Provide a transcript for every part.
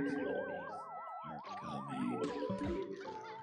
are coming.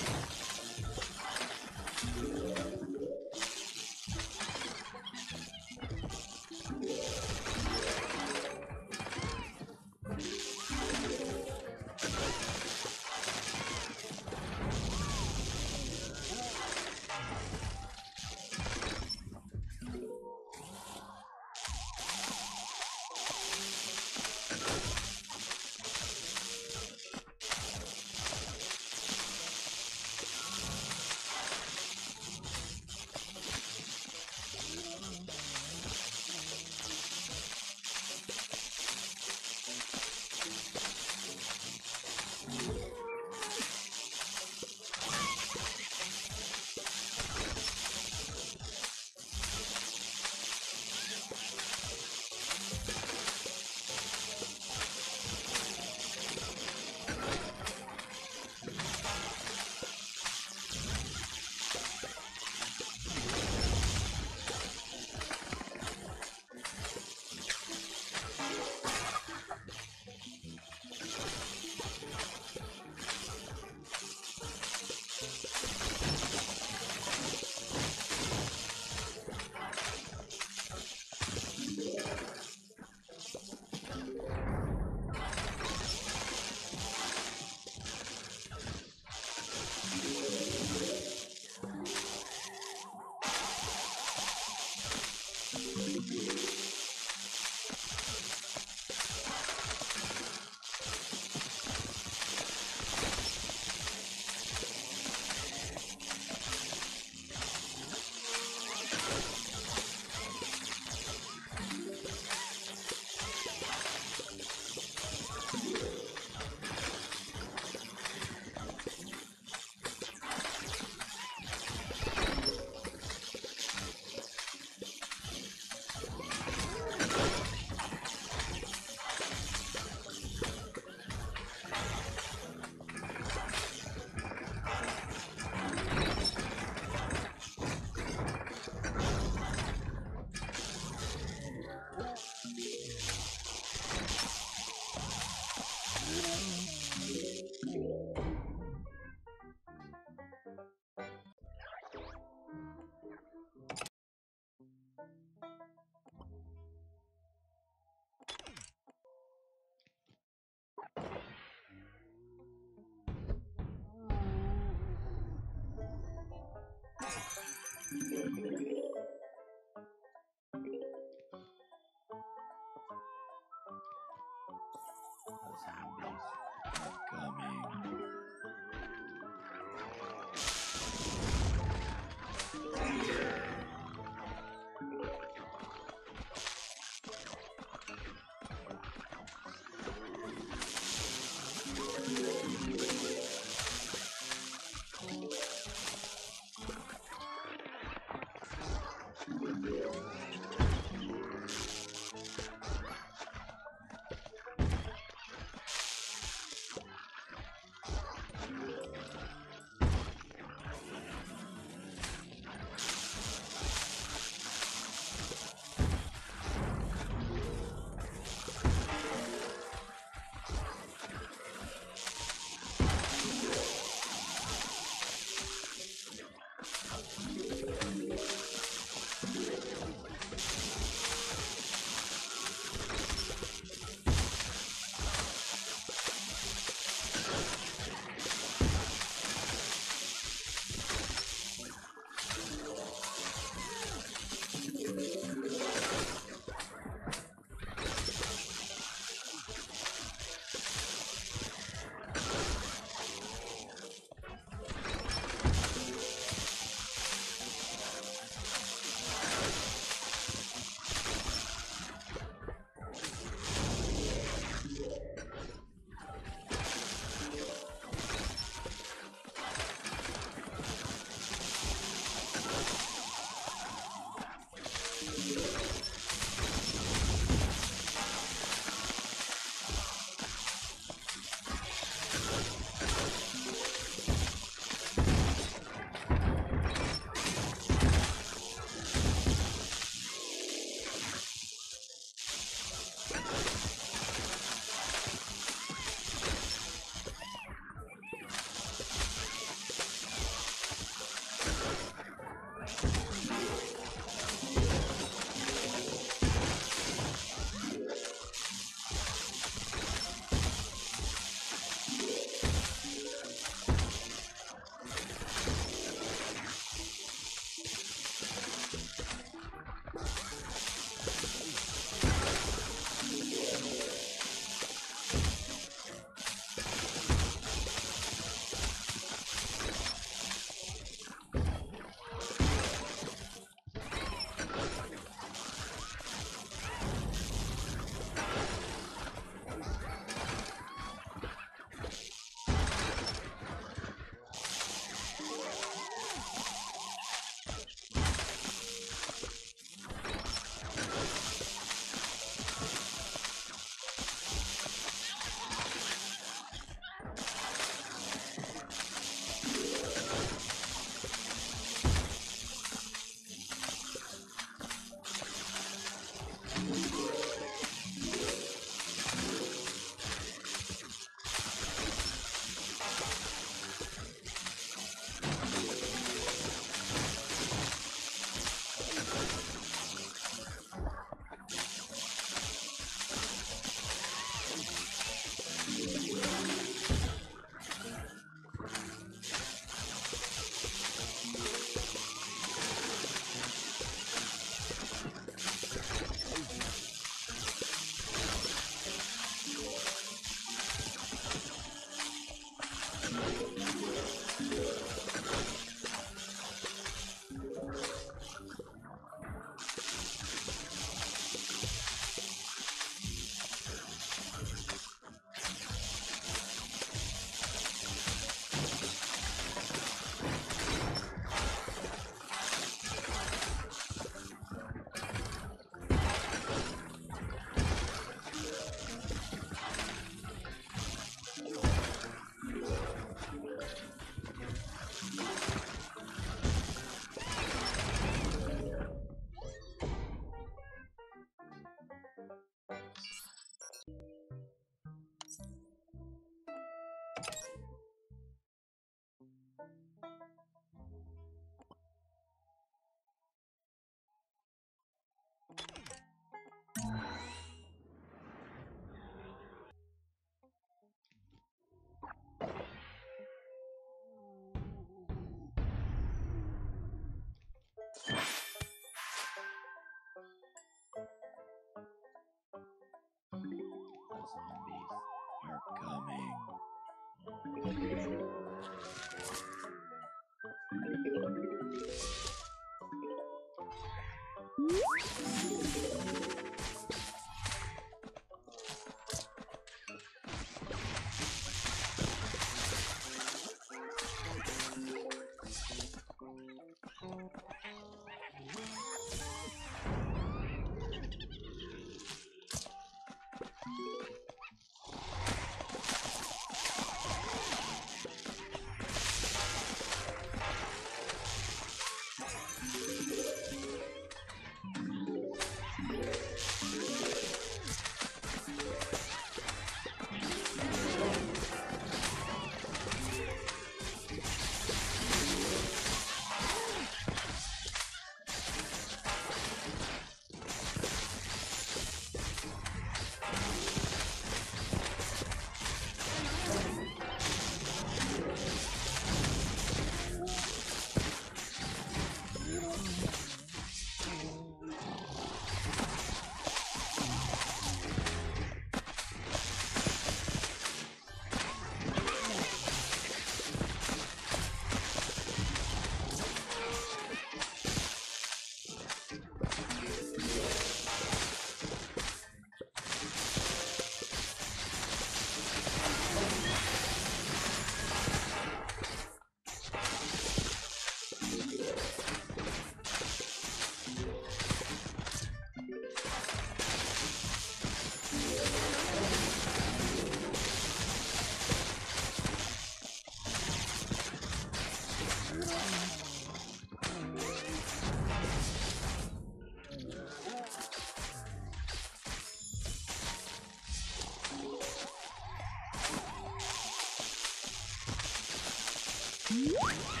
What?